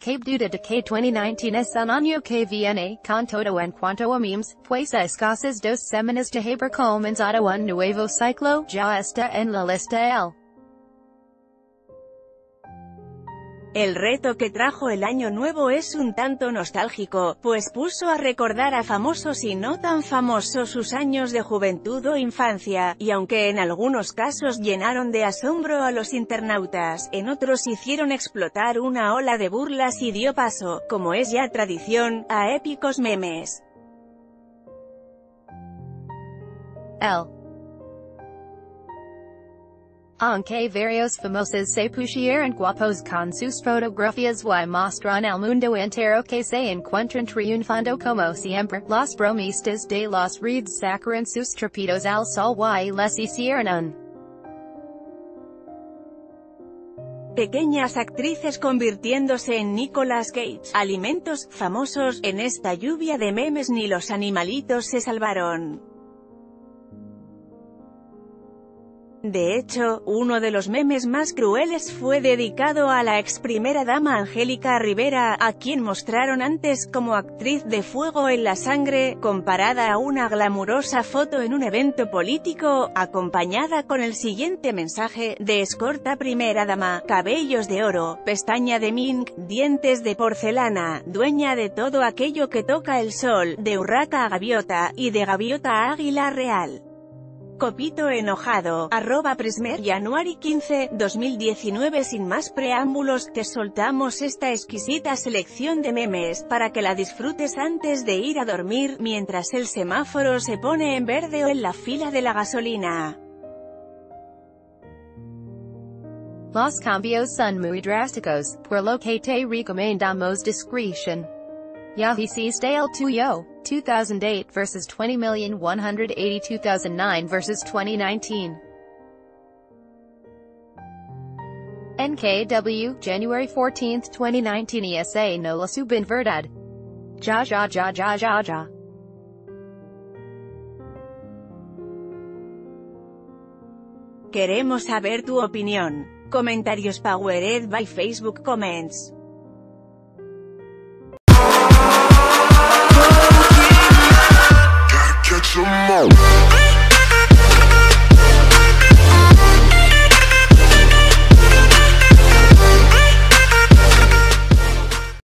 Cape Duda de que 2019 es el año que viene, con todo en cuanto a memes, pues a escasas dos semanas de haber comenzado un nuevo ciclo, ya está en la lista el El reto que trajo el año nuevo es un tanto nostálgico, pues puso a recordar a famosos y no tan famosos sus años de juventud o infancia, y aunque en algunos casos llenaron de asombro a los internautas, en otros hicieron explotar una ola de burlas y dio paso, como es ya tradición, a épicos memes. Aunque varios famosos se pusieron guapos con sus fotografías y mostran al mundo entero que se encuentran triunfando como siempre, los bromistas de los redes sacaron sus trapitos al sol y les hicieron un pequeñas actrices convirtiéndose en Nicolas Cage, alimentos, famosos, en esta lluvia de memes ni los animalitos se salvaron. De hecho, uno de los memes más crueles fue dedicado a la ex primera dama Angélica Rivera, a quien mostraron antes como actriz de Fuego en la Sangre, comparada a una glamurosa foto en un evento político, acompañada con el siguiente mensaje, de escorta primera dama, cabellos de oro, pestaña de mink, dientes de porcelana, dueña de todo aquello que toca el sol, de urraca a gaviota, y de gaviota a águila real. Copito enojado, arroba Prismer, January 15, 2019 Sin más preámbulos, te soltamos esta exquisita selección de memes, para que la disfrutes antes de ir a dormir, mientras el semáforo se pone en verde o en la fila de la gasolina. Los cambios son muy drásticos, por lo que te recomendamos discretion. Ya hiciste el tuyo. 2008 versus 20,182,009 versus 2019. NKW, January 14, 2019 ESA no la subin verdad. Ja ja ja ja ja ja. Queremos saber tu opinión. Comentarios powered by Facebook Comments. go.